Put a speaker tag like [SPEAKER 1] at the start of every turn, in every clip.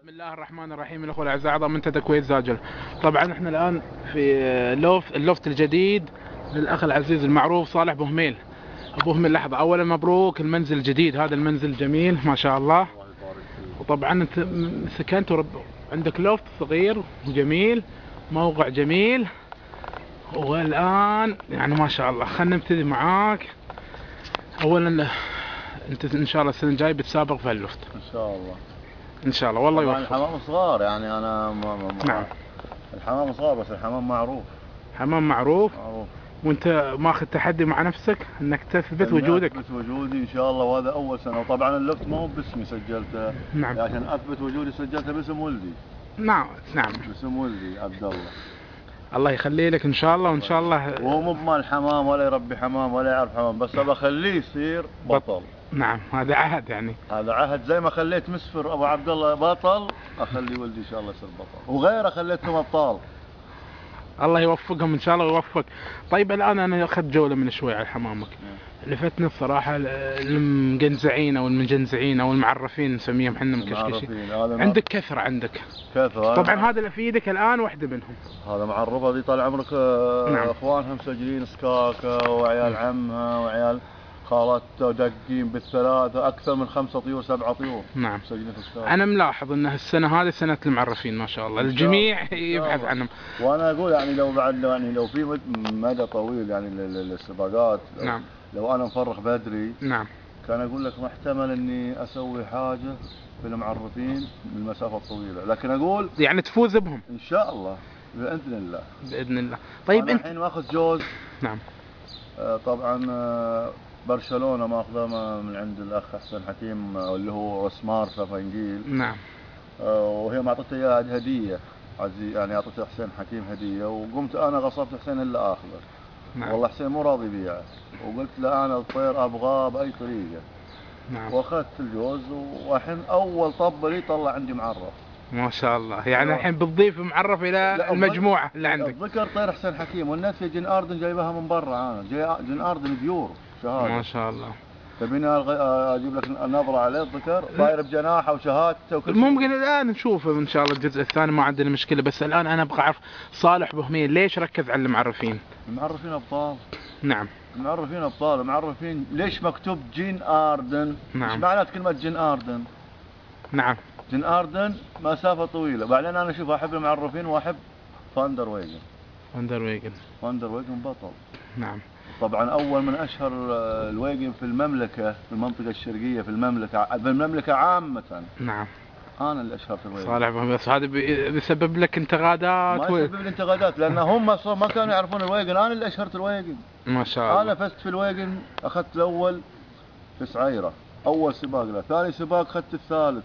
[SPEAKER 1] بسم الله الرحمن الرحيم. الأخوة الأعزاء أعضاء منتدى كويت زاجل. طبعا إحنا الآن في لوفت اللوفت الجديد للأخ العزيز المعروف صالح بوهميل أبو هميل لحظة. اولا مبروك المنزل الجديد. هذا المنزل جميل ما شاء الله. وطبعا أنت سكنت ورب... عندك لوفت صغير وجميل موقع جميل. والآن يعني ما شاء الله خلينا نبتدي معاك. اولا أنت إن شاء الله السنة الجاية بتسابق في اللوفت
[SPEAKER 2] إن شاء الله.
[SPEAKER 1] إن شاء الله. والله يوفقك.
[SPEAKER 2] الحمام صغار يعني أنا ما ما ما
[SPEAKER 1] نعم.
[SPEAKER 2] الحمام صغار بس الحمام معروف.
[SPEAKER 1] حمام معروف.
[SPEAKER 2] معروف.
[SPEAKER 1] وأنت ماخذ تحدي مع نفسك إنك تثبت وجودك؟
[SPEAKER 2] اثبت وجودي إن شاء الله وهذا أول سنة. وطبعا اللفت ما هو باسمي سجلته.
[SPEAKER 1] نعم.
[SPEAKER 2] عشان أثبت وجودي سجلته باسم ولدي.
[SPEAKER 1] نعم. نعم.
[SPEAKER 2] باسم ولدي عبد الله.
[SPEAKER 1] الله يخلي لك إن شاء الله وإن شاء الله
[SPEAKER 2] وهو مو بمال حمام ولا يربي حمام ولا يعرف حمام بس ابى أخليه يصير بطل.
[SPEAKER 1] نعم هذا عهد يعني.
[SPEAKER 2] هذا عهد زي ما خليت مسفر أبو عبد الله بطل أخلي ولدي إن شاء الله يصير بطل. وغيره خليتهم أبطال.
[SPEAKER 1] الله يوفقهم إن شاء الله ويوفق. طيب الآن أنا أخذت جولة من شوي على حمامك. لفتني الصراحه ال- المجنزعين أو المجنزعين أو المعرفين نسميهم
[SPEAKER 2] إحنا هذا
[SPEAKER 1] عندك كثرة عندك.
[SPEAKER 2] كثر
[SPEAKER 1] طبعا هذا اللي في إيدك الآن واحدة منهم.
[SPEAKER 2] هذا معرفة دي طال عمرك آه،
[SPEAKER 1] نعم.
[SPEAKER 2] اخوانها مسجلين سكاكا وعيال عمها وعيال خالته دقين بالثلاثة أكثر من خمسة طيور سبعة طيور
[SPEAKER 1] نعم.
[SPEAKER 2] مسجلين في
[SPEAKER 1] أنا ملاحظ إن السنة هذه سنة المعرفين ما شاء الله. الجميع يبحث. عنهم.
[SPEAKER 2] وأنا أقول يعني لو بعد يعني لو في مد- مدى طويل يعني لل- لل- للسباقات
[SPEAKER 1] نعم.
[SPEAKER 2] لو أنا مفرغ بدري
[SPEAKER 1] نعم.
[SPEAKER 2] كان أقول لك محتمل إني أسوي حاجة في المعرفين بالمسافة الطويلة. لكن أقول
[SPEAKER 1] يعني تفوز بهم.
[SPEAKER 2] إن شاء الله بإذن الله.
[SPEAKER 1] بإذن الله. طيب انت
[SPEAKER 2] الحين ماخذ جوز.
[SPEAKER 1] نعم.
[SPEAKER 2] آه، طبعا آه، برشلونة ماخذه من عند الأخ حسن حكيم آه، اللي هو اسمار فانجيل
[SPEAKER 1] نعم.
[SPEAKER 2] وهي معطته اياها هدية عزيز يعني أعطته حسين حكيم هدية وقمت أنا غصبت حسين إلا آخذه.
[SPEAKER 1] نعم.
[SPEAKER 2] والله حسين مو راضي يبيعه وقلت له أنا الطير أبغاه بأي طريقة.
[SPEAKER 1] نعم.
[SPEAKER 2] وأخذت الجوز والحين أول طب لي طلع عندي معرف.
[SPEAKER 1] ما شاء الله. يعني
[SPEAKER 2] آه.
[SPEAKER 1] الحين بتضيف معرف
[SPEAKER 2] إلى
[SPEAKER 1] المجموعة اللي عندك.
[SPEAKER 2] الذكر طير حسين حكيم والنتفه جن آردن جايبها من برا أنا. جن آردن بيور شهادة.
[SPEAKER 1] ما شاء الله.
[SPEAKER 2] تبيني أجيب لك نظره عليه الذكر طاير بجناحه وشهادته وكل.
[SPEAKER 1] ممكن الآن نشوف إن شاء الله الجزء الثاني ما عندنا مشكلة بس الآن أنا أبغى أعرف صالح بوهمين ليش ركز على المعرفين؟
[SPEAKER 2] المعرفين أبطال.
[SPEAKER 1] نعم.
[SPEAKER 2] المعرفين أبطال. المعرفين ليش مكتوب جين آردن؟
[SPEAKER 1] نعم.
[SPEAKER 2] إيش معنات كلمة جين آردن؟
[SPEAKER 1] نعم.
[SPEAKER 2] جين آردن مسافة طويلة. بعدين أنا أشوف أحب المعرفين وأحب فاندر ويجن.
[SPEAKER 1] وندر ويجن.
[SPEAKER 2] فاندر ويجن بطل.
[SPEAKER 1] نعم.
[SPEAKER 2] طبعا أول من أشهر الويجن في المملكة في المنطقة الشرقية في المملكة في المملكة عامة.
[SPEAKER 1] نعم.
[SPEAKER 2] أنا اللي اشهرت الويجن
[SPEAKER 1] صالح بس هذا بي- بيسبب لك
[SPEAKER 2] ما
[SPEAKER 1] انتقادات و...
[SPEAKER 2] يسبب لي انتقادات لأن هم ما كانوا يعرفون الويجن أنا اللي أشهرت الويجن
[SPEAKER 1] ما شاء
[SPEAKER 2] أنا
[SPEAKER 1] الله
[SPEAKER 2] فزت في الويجن أخذت الأول في سعيرة. أول سباق له. ثاني سباق أخذت الثالث.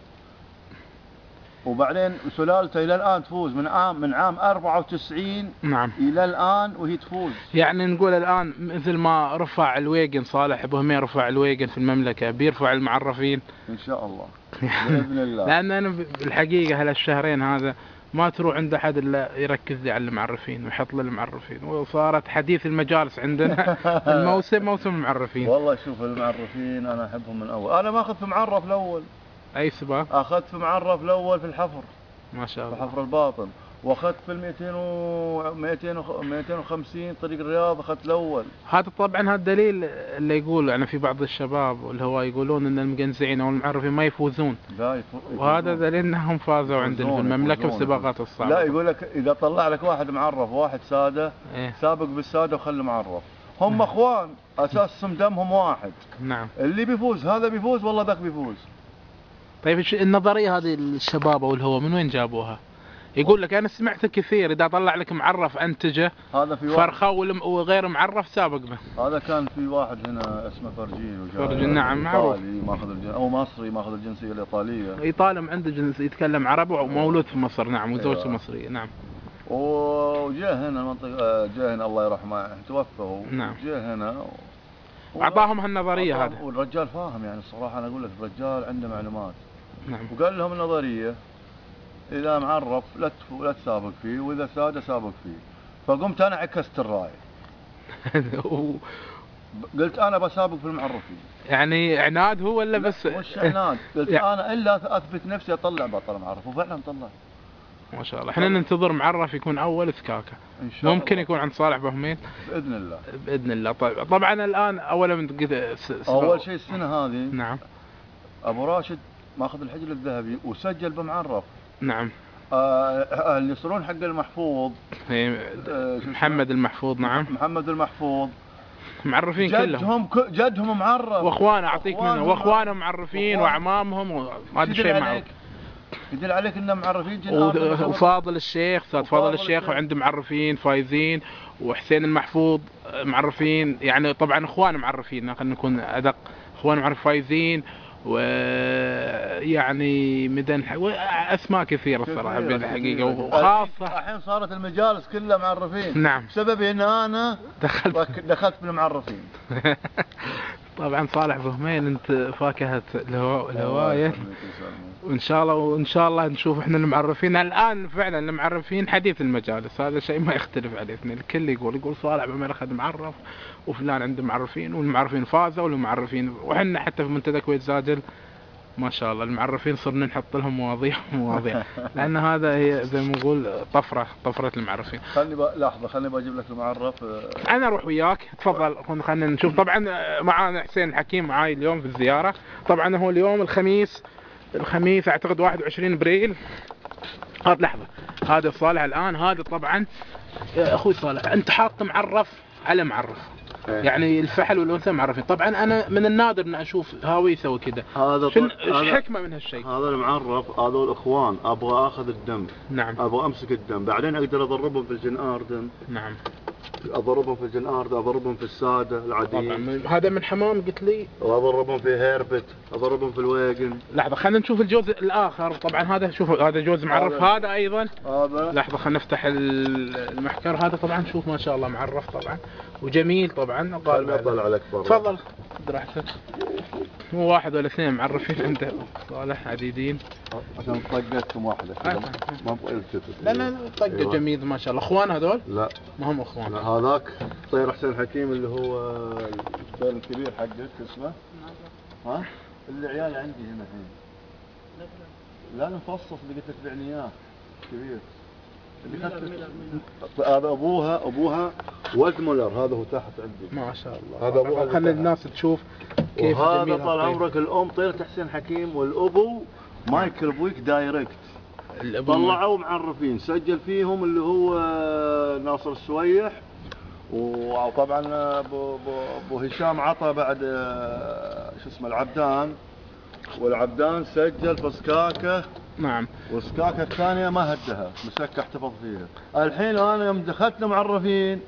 [SPEAKER 2] وبعدين سلالته إلى الآن تفوز من عام من عام 94
[SPEAKER 1] نعم.
[SPEAKER 2] إلى الآن وهي تفوز.
[SPEAKER 1] يعني نقول الآن مثل ما رفع الويجن صالح بوهمين رفع الويجن في المملكة بيرفع المعرفين.
[SPEAKER 2] إن شاء الله. بإذن الله.
[SPEAKER 1] لأن أنا بالحقيقة هالشهرين هذا ما تروح عند أحد إلا يركز لي على المعرفين ويحط لي المعرفين. وصارت حديث المجالس عندنا الموسم موسم المعرفين.
[SPEAKER 2] والله شوف المعرفين أنا أحبهم من أول. أنا ماخذ في معرف الأول.
[SPEAKER 1] أي سباق؟
[SPEAKER 2] أخذت في معرف الأول في الحفر.
[SPEAKER 1] ما شاء
[SPEAKER 2] في
[SPEAKER 1] الله
[SPEAKER 2] حفر الباطن. وأخذت في ال 200 و 200 و 250 طريق الرياض أخذت الأول.
[SPEAKER 1] هذا طبعا هذا الدليل اللي يقول يعني في بعض الشباب اللي هو يقولون إن المجنزعين أو المعرفين ما يفوزون.
[SPEAKER 2] لا يفو-
[SPEAKER 1] وهذا
[SPEAKER 2] يفوزون.
[SPEAKER 1] دليل إنهم فازوا عندنا في
[SPEAKER 2] يفوزون-
[SPEAKER 1] المملكة
[SPEAKER 2] يفوزون-
[SPEAKER 1] بالسباقات الصعبة.
[SPEAKER 2] لا يقول لك إذا طلع لك واحد معرف واحد سادة
[SPEAKER 1] إيه.
[SPEAKER 2] سابق بالسادة وخلي معرف. هم أخوان أساس دمهم واحد.
[SPEAKER 1] نعم.
[SPEAKER 2] اللي بيفوز هذا بيفوز والله ذاك بيفوز.
[SPEAKER 1] طيب النظرية هذه الشباب أو الهوى من وين جابوها؟ يقول لك أنا سمعت كثير إذا طلع لك معرف أنتجه
[SPEAKER 2] هذا في واحد
[SPEAKER 1] فرخه وغير معرف سابق به
[SPEAKER 2] هذا كان في واحد هنا اسمه فرجين
[SPEAKER 1] فرجين، نعم، معروف.
[SPEAKER 2] ماخذ الجن... أو مصري ماخذ الجنسية الإيطالية
[SPEAKER 1] إيطالي عنده جنس يتكلم عربي ومولود في مصر نعم وزوجته
[SPEAKER 2] أيوة.
[SPEAKER 1] مصرية نعم
[SPEAKER 2] وجاء هنا المنطقة جاء هنا الله يرحمه توفى
[SPEAKER 1] نعم.
[SPEAKER 2] جاء هنا. أعطاهم هالنظرية
[SPEAKER 1] هذه
[SPEAKER 2] والرجال فاهم يعني الصراحه أنا أقول لك الرجال عنده معلومات
[SPEAKER 1] نعم.
[SPEAKER 2] وقال لهم النظرية إذا معرف لا لا تسابق فيه وإذا ساده سابق فيه. فقمت أنا عكست
[SPEAKER 1] الرأي.
[SPEAKER 2] قلت أنا بسابق في المعرفين.
[SPEAKER 1] يعني عناد هو ولا بس
[SPEAKER 2] مش عناد؟ قلت
[SPEAKER 1] يعني-
[SPEAKER 2] أنا إلا أثبت نفسي أطلع بطل معرف وفعلا طلع
[SPEAKER 1] ما شاء الله. إحنا ننتظر معرف يكون أول سكاكا
[SPEAKER 2] إن شاء
[SPEAKER 1] ممكن
[SPEAKER 2] الله.
[SPEAKER 1] يكون عند صالح بهمين
[SPEAKER 2] بإذن الله.
[SPEAKER 1] بإذن الله. طيب طبعا الآن اولا من
[SPEAKER 2] أول شيء السنة هذه.
[SPEAKER 1] نعم.
[SPEAKER 2] أبو راشد ماخذ الحجر الذهبي وسجل بمعرف.
[SPEAKER 1] نعم.
[SPEAKER 2] آه اللي يصيرون حق المحفوظ.
[SPEAKER 1] هي
[SPEAKER 2] آه،؟
[SPEAKER 1] محمد المحفوظ نعم.
[SPEAKER 2] محمد المحفوظ.
[SPEAKER 1] معرفين كلهم.
[SPEAKER 2] جدهم جدهم معرف.
[SPEAKER 1] وأخوانه أعطيك منه. وأخوانهم معرفين. وأعمامهم وهذا
[SPEAKER 2] يدل
[SPEAKER 1] شيء معروف
[SPEAKER 2] يدل عليك إنهم معرفين محمد.
[SPEAKER 1] وفاضل الشيخ أستاذ فاضل الشيخ. وعنده معرفين فايزين وحسين المحفوظ آه، معرفين. يعني طبعا اخوان معرفين خلينا نكون أدق. اخوان معرف فايزين. ويعني مدن اسماء كثيرة
[SPEAKER 2] الصراحة
[SPEAKER 1] بالحقيقة
[SPEAKER 2] كثير.
[SPEAKER 1] وخاصه
[SPEAKER 2] الحين صارت المجالس كلها معرفين.
[SPEAKER 1] نعم.
[SPEAKER 2] بسبب إن أنا
[SPEAKER 1] دخلت.
[SPEAKER 2] دخلت في المعرفين
[SPEAKER 1] طبعا صالح فهمين أنت فاكهة الهوا-
[SPEAKER 2] الهواية. ويسلمك.
[SPEAKER 1] وإن شاء الله وإن شاء الله نشوف إحنا المعرفين. الآن فعلا المعرفين حديث المجالس. هذا شيء ما يختلف عليه اثنين الكل يقول يقول صالح بن أخذ معرف وفلان عنده معرفين والمعرفين فازوا والمعرفين وحنا حتى في منتدى كويت زاجل ما شاء الله المعرفين صرنا نحط لهم مواضيع مواضيع. لأن هذا هي زي ما نقول طفرة طفرة المعرفين.
[SPEAKER 2] خلني ب... لحظة خلني بجيب لك المعرف.
[SPEAKER 1] أنا أروح وياك. تفضل خلينا نشوف. طبعا معانا حسين الحكيم معاي اليوم في الزيارة. طبعا هو اليوم الخميس الخميس أعتقد 21 ابريل هذا لحظة. هذا صالح الآن. هذا طبعا أخوي صالح أنت حاط معرف على معرف. يعني الفحل والأنثى معرفين. طبعا أنا من النادر ان أشوف هاوي يسوي كذا.
[SPEAKER 2] هذا
[SPEAKER 1] شن
[SPEAKER 2] طل-
[SPEAKER 1] إيش
[SPEAKER 2] هذا
[SPEAKER 1] حكمة من هالشيء؟
[SPEAKER 2] هذا المعرف هذول اخوان أبغى آخذ الدم.
[SPEAKER 1] نعم.
[SPEAKER 2] أبغى أمسك الدم. بعدين أقدر أضربهم في الجن اردن
[SPEAKER 1] نعم.
[SPEAKER 2] أضربهم في الجن اردن أضربهم في السادة العاديين
[SPEAKER 1] طبعا هذا من حمام قلت لي.
[SPEAKER 2] وأضربهم في هيربت أضربهم في الويجن
[SPEAKER 1] لحظة خلينا نشوف الجوز الآخر. طبعا هذا شوفوا هذا جوز معرف.
[SPEAKER 2] هذا-
[SPEAKER 1] هذا أيضا.
[SPEAKER 2] هذا.
[SPEAKER 1] لحظة خلينا نفتح ال- المحكر هذا. طبعا شوف ما شاء الله معرف طبعا. وجميل طبعا قال
[SPEAKER 2] اطلع عليك برا
[SPEAKER 1] تفضل. مو واحد ولا اثنين معرفين عنده. صالح عديدين.
[SPEAKER 2] عشان طقتكم واحدة كذا
[SPEAKER 1] آه.
[SPEAKER 2] ما أبغى يلتفت
[SPEAKER 1] لا لا طقة
[SPEAKER 2] أيوة.
[SPEAKER 1] جميل ما شاء الله. أخوان هذول؟
[SPEAKER 2] لا.
[SPEAKER 1] ما هم أخوان.
[SPEAKER 2] لا هذاك طير حسين حكيم اللي هو الطير الكبير حقك اسمه. ها؟ اللي عيالي عندي هنا الحين. لا المفصص اللي قلت لك بعني اياه كبير. هذا ابوها أبوها ولد مولر هذا هو تحت عندي.
[SPEAKER 1] ما شاء الله.
[SPEAKER 2] هذا اللي
[SPEAKER 1] خلي. الناس تشوف كيف
[SPEAKER 2] وهذا طال. عمرك الأم طيرة حسين حكيم والأبو مايكل بويك دايركت. طلعوا معرفين. سجل فيهم اللي هو ناصر السويح وطبعا ابو أبو- أبو هشام عطى بعد آه، شو اسمه العبدان. والعبدان سجل في سكاكه
[SPEAKER 1] نعم.
[SPEAKER 2] والسكاكه الثانية ما هدها مسكة احتفظ فيها. الحين أنا يوم دخلت معرفين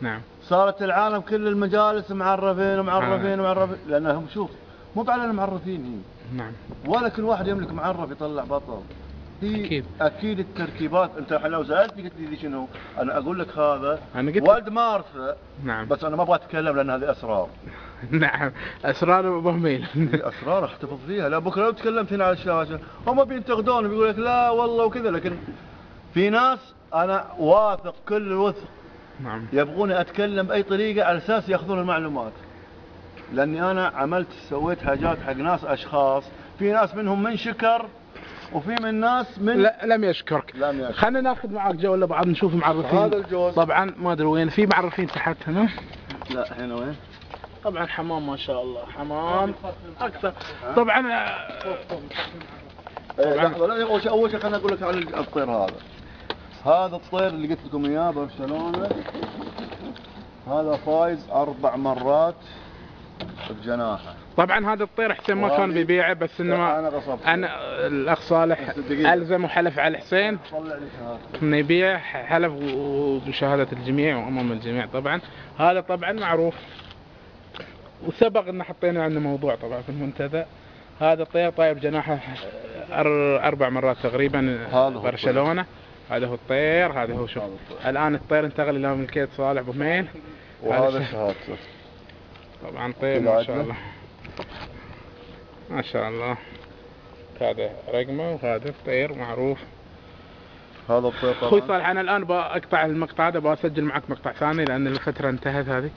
[SPEAKER 1] نعم.
[SPEAKER 2] صارت العالم كل المجالس معرفين ومعرفين ومعرفين لأنهم شوف مو على المعرفين هي.
[SPEAKER 1] نعم.
[SPEAKER 2] ولا كل واحد يملك معرف يطلع بطل. هي
[SPEAKER 1] أكيد.
[SPEAKER 2] أكيد التركيبات. أنت لو سألتني قلت لي شنو؟ أنا أقول لك هذا
[SPEAKER 1] أنا قلت
[SPEAKER 2] ولد مارثا.
[SPEAKER 1] نعم.
[SPEAKER 2] بس أنا ما أبغى أتكلم لأن هذه أسرار.
[SPEAKER 1] نعم. أسرار ابو هميل
[SPEAKER 2] أسرار أحتفظ فيها. لا بكرة لو تكلمت هنا على الشاشة هم بينتقدون بيقول لك لا والله وكذا. لكن في ناس أنا واثق كل الوثق
[SPEAKER 1] نعم.
[SPEAKER 2] يبغوني أتكلم بأي طريقة على أساس يأخذون المعلومات. لأني أنا عملت سويت حاجات حق ناس أشخاص. في ناس منهم من شكر وفي من ناس من
[SPEAKER 1] لا لم يشكرك.
[SPEAKER 2] لم يشكر.
[SPEAKER 1] خلينا ناخذ معاك جوله بعض نشوف معرفين.
[SPEAKER 2] هذا الجوز.
[SPEAKER 1] طبعا ما أدري وين. في معرفين تحت هنا؟
[SPEAKER 2] لا هنا وين؟
[SPEAKER 1] طبعا حمام ما شاء الله. حمام أكثر. طبعا آه،
[SPEAKER 2] إيه، لحظة لا أول شيء أول شيء خليني أقول لك على الطير هذا. هذا الطير اللي قلت لكم إياه برشلونة. هذا فايز أربع مرات بجناحه.
[SPEAKER 1] طبعا هذا الطير حسين ما كان بيبيعه بس انما
[SPEAKER 2] أنا غصبت.
[SPEAKER 1] أنا الأخ صالح. ألزم وحلف على حسين. إنه يبيع حلف وبشهاده الجميع وأمام الجميع طبعا. هذا طبعا معروف. وسبق إن حطينا عنه موضوع طبعا في المنتدى. هذا الطير طاير جناحه أربع مرات تقريبا برشلونة. هذا هو الطير هذا هو شوف.
[SPEAKER 2] الآن الطير
[SPEAKER 1] انتقل إلى ملكيه صالح بوميل
[SPEAKER 2] وهذا
[SPEAKER 1] هذا
[SPEAKER 2] شهادته.
[SPEAKER 1] طبعا طير ما شاء. الله. ما شاء الله. هذا رقمه وهذا طير معروف.
[SPEAKER 2] هذا الطير أخوي
[SPEAKER 1] صالح أنا الآن بقطع المقطع هذا بسجل معك مقطع ثاني لأن الفترة انتهت هذه.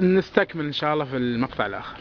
[SPEAKER 1] نستكمل إن شاء الله في المقطع الآخر.